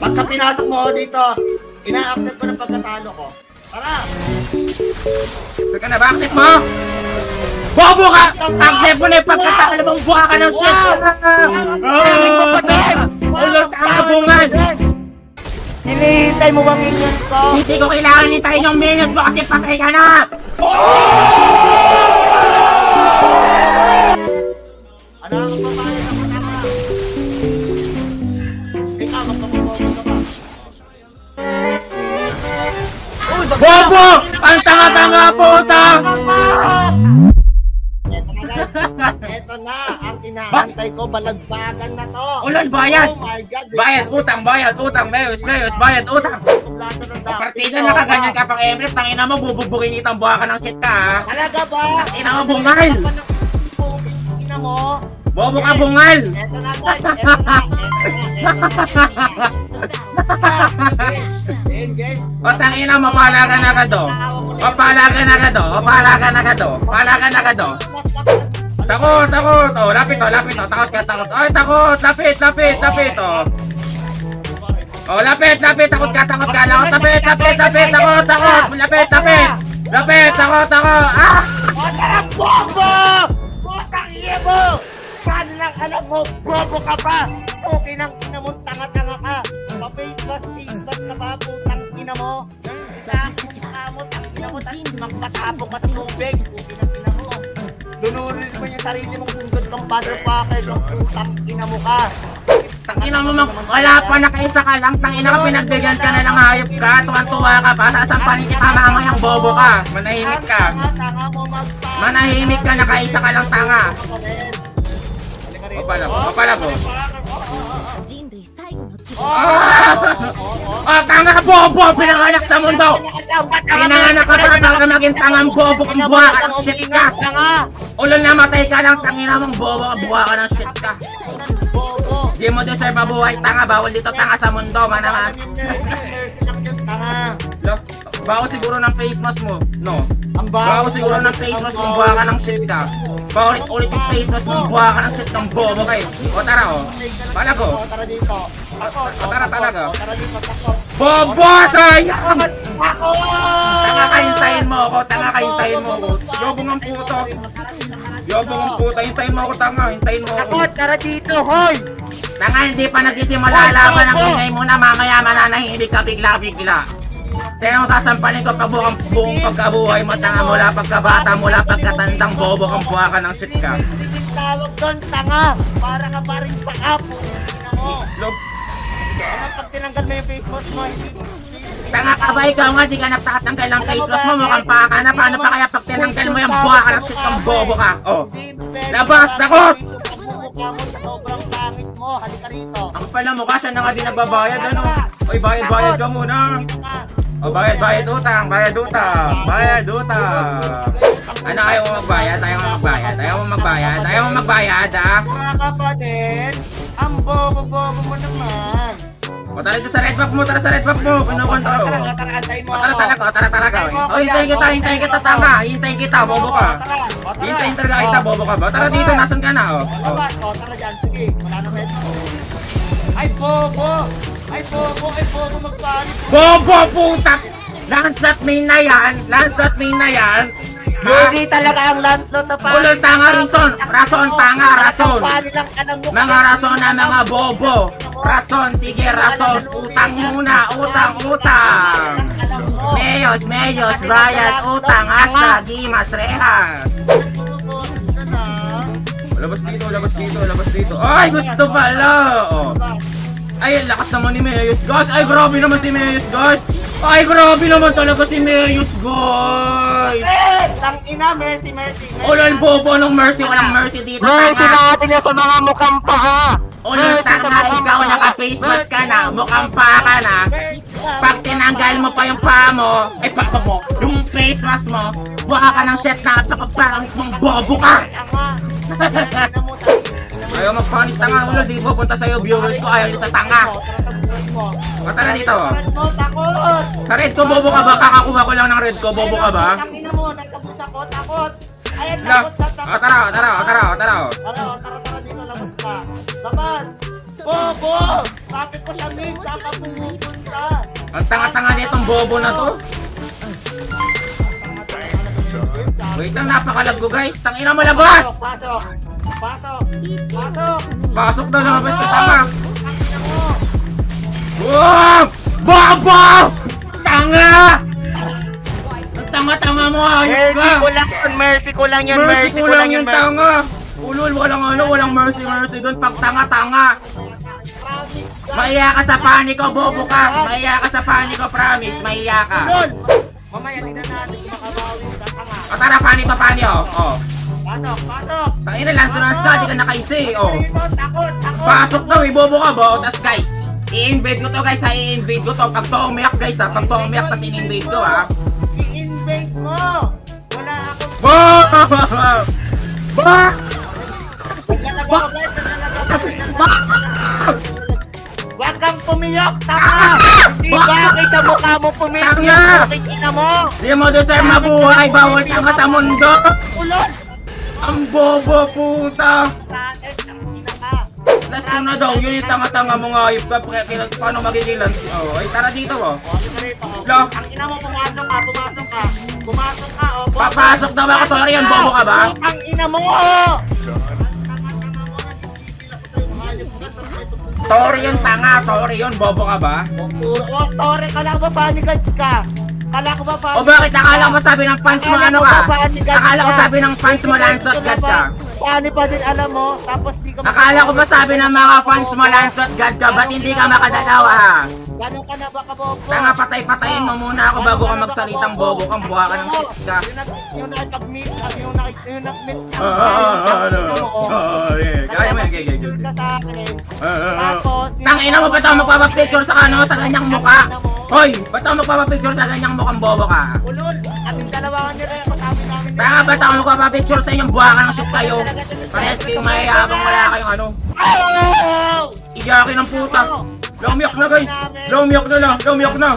Pagka pinasok mo ako dito, ina-accept ko ng pagkatalo ko. Tara! Saka na ba? Accept mo? Bobo ka! Accept mo na yung pagkatalo mong buha ka ng shit! Ulo, tanga bungan! Hinihintay mo ba minions ko? Hindi ko kailangan hintayin yung minute mo kasi patay ka na! Ano Ang tanga-tanga puta! Eto na guys, eto na, ang inaantay ko, balagbagan na to. Ulan, bayad! Oh my God. Bayad, utang, bayad, utang, mayos, mayos, bayad, utang! Kumplato ng Partida na kaganyan ka pang Emret, tangina mo, bubugbugin kitang buha ka ng shit ka ha? Talaga ba? Ina mo, bungal! Ina mo? Bobo ka bungal! Eto na guys, eto na, eto na, eto na. Game, game. O tangina mo, pala ka na ka do! O pala ka na ka do! O pala ka na ka do! Pala ka na ka do! Takot, takot! O, lapit o, lapit o, takot ka, takot! Ay, takot! Lapit, lapit, lapit o! O, lapit, lapit, takot ka, takot ka! Lapit, lapit, lapit, takot, takot! Lapit, lapit! Lapit, takot, takot! Ah! Putang bobo! Putang mo! Paano lang alam mo, bobo ka pa! Okay nang ina mo, tanga-tanga ka! Pa-face mask, face mask ka pa, putang ina mo! Isa, isa mo, hindi ako na magpatapo ka sa tubig. Pinang mo. Lunurin mo yung sarili mong pundot kang motherfucker ng putang ina mo ka. Tangina mo mang, wala pa, nakaisa ka lang. Tangina ka, pinagbigyan ka na ng hayop ka. Tuwan-tuwa ka pa. Sasampanin kita mamayang bobo ka. Manahimik ka. Manahimik ka, nakaisa ka lang, tanga. Mapala po, mapala po. Ah! Oh, tanga ka bobo, pinanganak sa mundo. Pinanganak ka para para maging tangang bobo kang buha ka ng shit ka. Tanga! Ulo na matay ka lang, tangina mong bobo ka buha ka ng shit ka. Di mo deserve mabuhay, tanga, bawal dito tanga sa mundo, tanga! Lo, bawo siguro ng face mask mo, no? Bawo siguro ng face mask kung buha ka ng shit ka. Paulit-ulit yung face mask kung buha ka ng shit kang bobo kayo. O tara o, pala ko. Tara dito! Tara talaga. Bobo, sayang! Tanga kahintayin mo ako, tanga kahintayin mo ako. Yobong ang puto. Yobong ang puto, hintayin mo ako tanga, hintayin mo ako. Ako! Tara dito! Hoy! Tanga, hindi pa nagsisimula laban ang ingay mo na mamaya mananahimik ka bigla-bigla. Kaya kung sasampalin ko pag buong, pagkabuhay mo, tanga mula pagkabata, mula pagkatandang bobo kang buha ka ng shit ka. Hindi tawag doon, tanga! Para ka pa rin paka! Putang mo! Look, Ano pag tinanggal mo yung face mask mo, tanga ka ba ikaw nga, di ka nagtatanggal ng face mask mo, mukhang paka ka na, paano pa kaya pag tinanggal mo yung buha ka ng shit kang bobo ka? Oh, Labas, takot! Sobrang pangit mo. Halika rito. ang pala mukha siya na nga di nagbabayad, ano? Oy, bayad-bayad ka muna. Dito ka. O, bayad, bayad utang, bayad utang, bayad utang. Ano, ayaw mo magbayad? Ayaw mo magbayad? Ayaw mo magbayad? Ayaw mo magbayad, ha? Mga kapatid, ang bobo-bobo mo naman. O, tara dito sa red box mo, tara sa red box mo. Kinukunta Tara, ko. tara, tara, mo talaga, tara talaga. O, hintayin kita, hintayin kita, tama. Hintayin kita, bobo ka. Hintayin talaga kita, bobo ka ba? Tara dito, nasan ka na, o? O, tara dyan. Sige, wala na red. Ay, bobo! Ay, bobo! Ay, bobo! Magpalit mo. Bobo, puta! Lancelot main na yan, Lancelot main na yan. Hindi talaga ang Lancelot sa panig. Ulol, tanga, rason. Rason, tanga, rason. Mga rason na mga bobo. Rason, sige, rason. Utang muna, utang, utang. Meyos, meyos, bayad, utang, hashtag, Gimas, Rehas. Labas dito, labas dito, labas dito. Ay, gusto pala. Oh. Ay, lakas naman ni Meyos, guys. Ay, grabe naman si Meyos, guys. Ay, grabe naman talaga si Meyos, guys. Eh! Ina, mercy, mercy. mercy. Ulol, bobo ng mercy, walang mercy dito, Mercy tanga. natin yan sa mga mukhang paha. Ulol, tanga, ikaw naka-face mask ka na, mukhang pa ka na. Pag tinanggal mo pa yung paa mo, ay papa mo, yung face mask mo, buha ka ng shit na napakapangit mong bobo ka. Ayaw magpanit tanga, ulo, di pupunta sa'yo viewers ko, ayaw nila sa tanga. O, tara dito. Takot! Sa red ko, bobo ka ba? Kakakuha ko lang ng red ko, bobo ka ba? Tangina mo, nagtapos ako, takot! Ayan, La, takot, takot. o tara, o tara, o tara, o tara. Tara, o, tara, tara dito, labas ka. Labas! Bobo! Sabi ko sa mid, saan ka pumupunta? Ang tanga-tanga nitong bobo na to. Wait lang, napakalag ko guys. Tangina mo labas! Pasok! Pasok! Pasok! Pasok daw lumabas ka tama. Wow! Bobo! Tanga! Ang tanga-tanga mo, ayop ka! Mercy ko lang yun, mercy ko lang yun, Mercy ko lang mercy. tanga! Ulol, walang ano, walang mercy, mercy doon. Pag tanga-tanga. Mahiya ka sa paniko, bobo ka! Mahiya ka sa paniko, promise. Mahiya ka. Idol! Mamaya, tingnan natin kung makabawi ka tanga. O tara, panito, panyo. O. Pasok! Pasok! Tangina, lance-lance ka, di ka nakaisi. O. Dito, takot! Takot! Pasok daw, eh, bobo ka, bo. Tas guys, i-invade ko to guys, ha, i-invade ko to. Pag to umiyak guys, ha, pag to umiyak, tas in-invade ko, ha. I-invade mo! Wala akong... Ba! Naglalagaw, guys! Naglalagaw! Huwag kang pumiyok, tanga! Hindi bakit sa mukha mo pumiyok? Ina mo? Di mo deserve mabuhay, bawal ka sa mundo. Ulol! Ang bobo puta. Sa Last ko na daw, yun yung tanga-tanga mo nga, ayop ka, pa- kailan- paano magiging lance? Oh, ay tara dito, oh. O, ano ka rito? o. Lo. Ang ina mo, pumasok ka, pumasok ka. Pumasok ka, o. bobo. Papasok daw ako, Torian, bobo ka ba? Ang ina mo, o! Tanga-tanga mo, nagtitigil ako sa'yo, hayop ka sa ito. Torian tanga, Torian, bobo ka ba? O, puro, o, Tore, kala ko ba funny guys ka? Kala ko ba funny O bakit akala mo sabi ng fans mo ano ka? Akala ko sabi ng fans mo Lancelot God ka. Funny pa din alam mo, tapos di ka Akala ko ba sabi ng mga fans mo Lancelot God ka? Ba't hindi ka makadalawa ha? Ganun ka na ba kabobo? Tanga patay-patayin mo muna ako bago ka magsalitang bobo kang buha ka ng shit ka. Yung nag- Yung nakipag-meet, yung nakip- yung nag-meet Ah, ah, ah, ano? Ah, yeah, kaya mo yan, kaya, ka sa akin. Ah, ah, ah. Tapos, Tangina mo ba't ako magpapapicture sa ano sa ganyang muka? Hoy, ba't ako magpapapicture sa ganyang mukhang bobo ka? Ulol, kaming dalawa ka nila, kasabi namin nila. Tanga ba't ako magpapapicture sa inyong buha ka ng shit kayo? Parehas kayong mayayabang wala kayong ano. Oh! Iyakin ng puta. Lumiyak na guys. Lumiyak na lang. Na.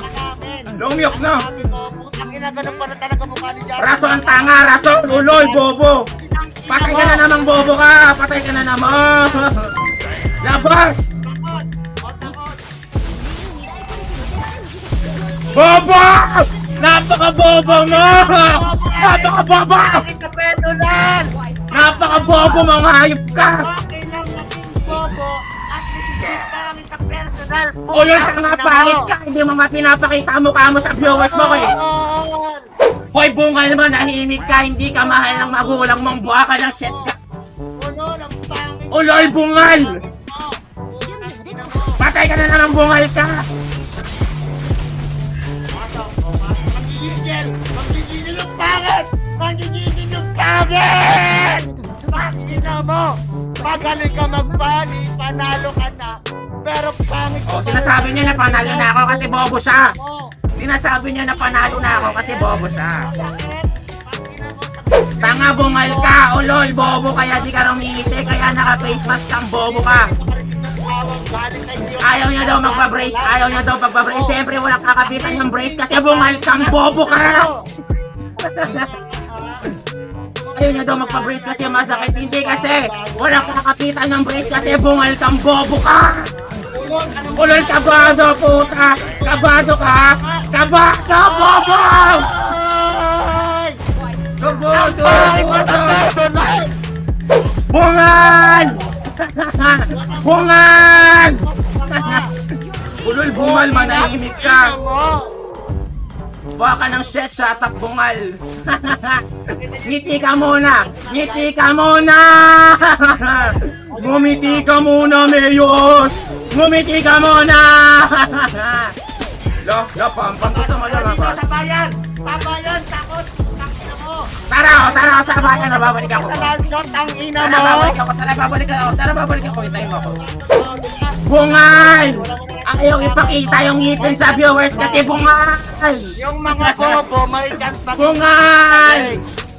Lumiyak na. Sabi ko, putang ina, ganun talaga mukha ni. Raso ang tanga. Raso. Uloy. Bobo. Patay ka na naman bobo ka. Patay ka na naman. Labas. Bobo! Napaka-bobo mo! Napaka-bobo! Bakit? Napaka-bobo mga hayop ka! Okay lang bobo ka personal. Uloy ka nga pangit ka! Hindi mo nga pinapakita ang mukha mo sa viewers mo eh! Ulol! Hoy bungal mo, nahimik ka, hindi ka mahal ng magulang mong buha ka ng shit ka! Uloy bungal! Patay ka na naman bungal ka! O. Manggigigil! Manggigigil yung pangit! Manggigigil yung pangit! Pakina mo! Magaling ka magbani, panalo ka na. Pero pangit O, Oh, sinasabi niya na panalo na ako kasi bobo siya! Sinasabi niya na panalo na ako kasi bobo siya! Tanga bungal ka! Ulol, bobo kaya di ka rumingiti kaya naka-face mask kang bobo ka! Ayaw niya daw magpa-brace, ayaw niya daw magpa-brace. Siyempre walang kakapitan ng brace kasi bungal kang bobo ka! Ayaw niya daw magpa-brace kasi masakit. Hindi kasi walang kakapitan ng brace kasi bungal kang bobo ka! Ulol kabado puta! Kabado ka! Kabado bobo! Ay! Kabado Ay, what a bobo! personal! Bungal! Manahimik ka! Tingnan mo. Buha ka ng shit, shut up, bungal! Ngiti ka muna! Ngiti ka muna! Ngumiti ka muna, Mayos! Ngumiti ka muna! Lo, lo, pampang gusto mo lang Dito ako. sa bayan! Sa bayan! Takot! Takina mo! Tara, o, tara, o, sa bayan na babalik ako. Sa landshot ang ina Tara, mo! babalik ako, tara, babalik ako, tara, babalik ako, hintayin mo ako. Oh? Bungal! Ayaw ipakita yung ngipin sa viewers kasi bungal! Yung mga bobo, may chance mag- Bungal!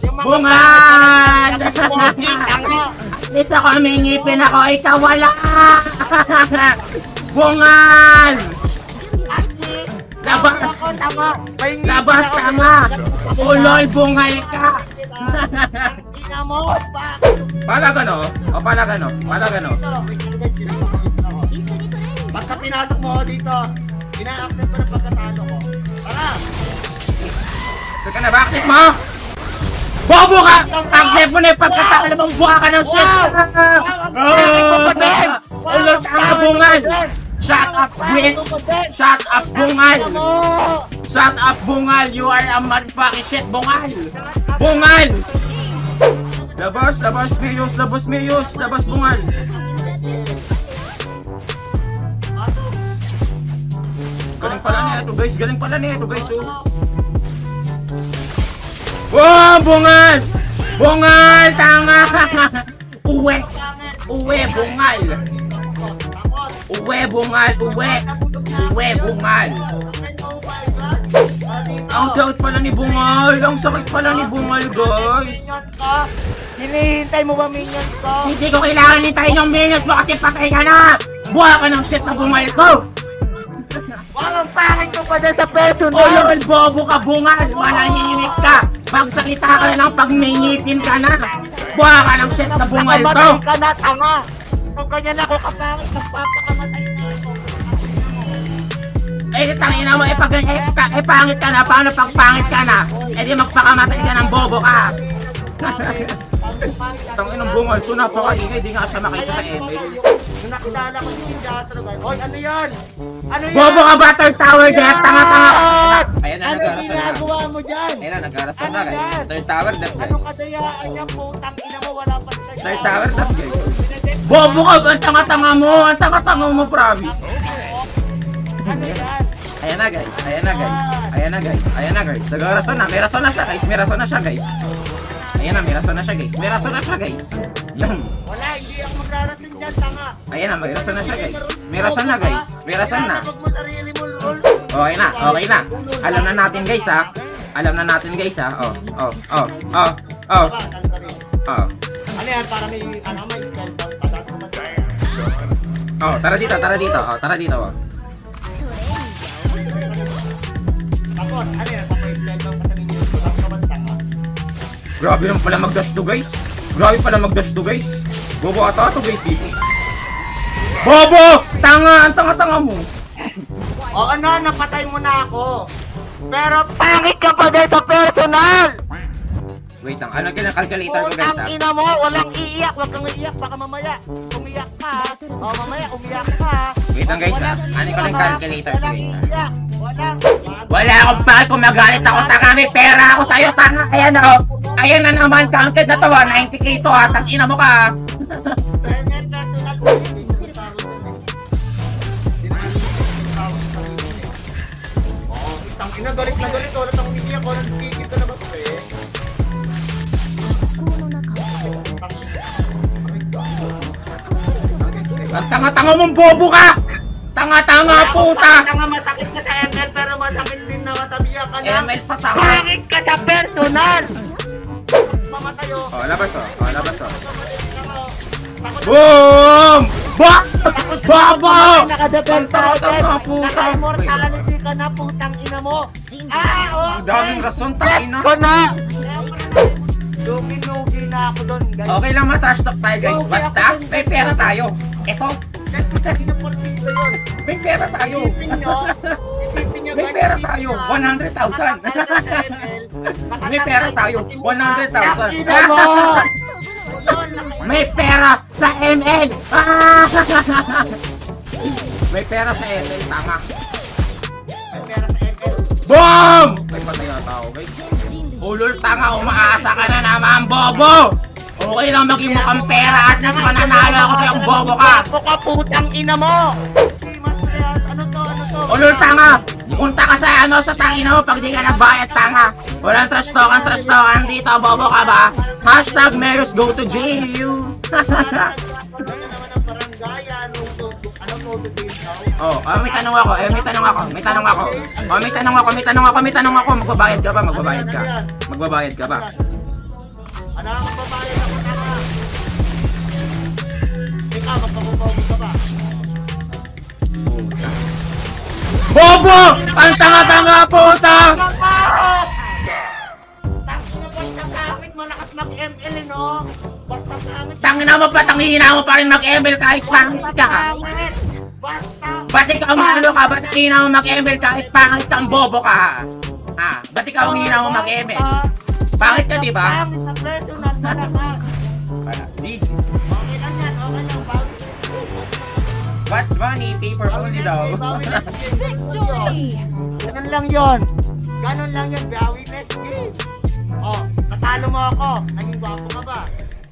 Yung mga Bungal! At least ako may ngipin ako, ikaw wala! Bungal! Labas! Labas ako. tanga! Ulol, bungal ka! Ang ina mo! Pa! Pala gano? O pala gano? Pala gano? Ako. pinasok mo ako dito, ina-accept ko na pagkatalo ko. Tara! Teka na, backseat mo! Bobo ka! Accept mo na yung pagkatalo mong buha ka ng shit! Ah! Ulol ka nga, bungal! Shut up, bitch! Shut up, bungal! Shut up, bungal! You are a motherfucking shit, bungal! Bungal! Labas, labas, Miyos, labas, Miyos, labas, bungal! Galing pala niya ito, guys. Galing pala niya ito, guys. Oh. Wow, bungal! Bungal! Tanga! Uwe! Uwe, bungal! Uwe, bungal! Uwe! Uwe, bungal! Ang sakit pala ni bungal! Ang sakit pala ni bungal, guys! Minions? Hinihintay mo ba minions ko? Hindi ko kailangan hintayin yung minutes mo kasi patay ka na! Buha ka ng shit na bungal ko! Wag ang pangit ko pa sa personal! Ulol, bobo ka, bungal! Manahimik ka! Pagsalita ka na lang pag may ngipin ka na! Buha ka ng shit na bungal ko! Nakamatay ka na, tanga! Kung ganyan ako kapangit, magpapakamatay na ako. Eh, tangina mo, eh, pag, eh, ka, eh, pangit ka na, paano pag pangit ka na? Eh, di magpakamatay ka ng bobo ka! Tangin ng bungal to, napakaingay, di nga siya makita sa email. Nung nakilala ko si guys. Hoy, ano yan? Ano yan? Bobo ka ba, third tower, Def? Tanga-tanga! Ayan na, Ano ginagawa mo dyan? Ayan na, nag-arasal Ano na? Third tower, Def, guys. Anong kadayaan niya, putang ina mo, wala pa third tower, Def, guys. Bobo ka ba? Ang tanga-tanga mo! Ang tanga-tanga mo, promise! Ano yan? Ayan na, guys. Ayan na, guys. Ayan na, guys. Ayan na, guys. Nag-rason na. May rason na siya, guys. May rason na siya, guys. Ayan na, may rason na siya, guys. May rason na siya, guys. Yan. Wala, hindi ako magrarating dyan, tanga. Ayan na, may rason na siya, guys. May rason na, guys. May rason na. Okay na, okay na. Alam na natin, guys, ha. Alam na natin, guys, ha. Oh, oh, oh, oh, oh, oh. Ano yan, para may, ano, Oh, tara dito, tara dito. Oh, tara dito, oh. Tapos, ano yan, pa may spell down pa sa ninyo. Tapos naman, tanga. Grabe lang pala mag-dash to, guys. Grabe pala mag-dash to, guys. Bobo ata to, guys, dito. Bobo! Tanga! Ang tanga-tanga mo. O ano, napatay mo na ako. Pero pangit ka pa din sa personal! Wait lang, ano kinakalculator ko, guys, ha? Putang ina mo, walang iiyak, wag kang iiyak, baka mamaya umiyak ka. O mamaya umiyak ka. Wait lang, guys, ha? Walang Ano ko lang ha? calculator ko, Walang guys, ha? iiyak, walang. Wala akong bakit kung magalit ako, tanga, may pera ako sa'yo, tanga. Ayan na, oh. Ayan na naman, counted na to, ah. 90k to, ha. Tangina mo ka, ah. Ko eh. Hindi na. Oo, itang ina, galit na galit, tanga-tanga mong bobo ka! Tanga-tanga, puta! Tanga masakit ka sa ML pero masakit din na masabihan ka na. ML pa tanga. Pangit ka sa personal! Mamatayo. Oh, labas, oh. Oh, labas, oh. Boom! Ba! Bobo! Nakadepensa Ang agad. tanga, puta. Naka-immortality ka na putang ina mo. Ah, okay. Ang daming rason, tangina. ko na. Lugi-lugi na ako doon, guys. Okay lang ma-trash talk tayo, guys. Okay, Basta, din, may pera tayo. Ito, Guys, kung kasi naportito yun. may pera tayo. Isipin nyo, isipin nyo, May guys, pera isipin tayo, nyo, 100,000. nakatanggal sa ML, May pera tayo, nakatanggal sa 100,000. Ina mo! Ulol, naka- May pera sa ML! Ah! May pera sa ML, tama. May pera sa ML. Boom! May patay na tao, guys. Ulol tanga, umaasa ka na naman, bobo! Okay lang maging mukhang pera at least mananalo ako sa'yo, bobo ka! Ako ka putang ina mo! Ano to, ano to? Ulol tanga! Punta ka sa ano sa tangina mo pag di ka nagbayad tanga! Walang trash talk, trash talk dito, bobo ka ba? Hashtag Mayors go to jail! oh, ah, may tanong ako, eh, may tanong ako, may tanong ako. Oh, may tanong ako, may tanong ako, may tanong ako. Magbabayad ka ba? Magbabayad ka. Magbabayad ka ba? Ano ang magbabayad ako tama? Ikaw, magpapapogo ka ba? Bobo! Ang tanga-tanga basta pangit, malakas mag-ML no? Pangit. Tangina mo pa, tangina mo pa rin mag-ML kahit pangit ka. Basta Ba't ikaw ano ka? Ba't ang ina mo mag-ML kahit pangit kang bobo ka ha? Ba't ikaw ang ina mo mag-ML? Pangit ka, di ba? Pangit na personal malakas. DJ. Okay lang yan, okay lang. Bawi. What's money? Paper only daw. Victory! Ganun lang yon. Ganun lang yun, bawi next game. Oh, natalo mo ako. Naging gwapo ka ba?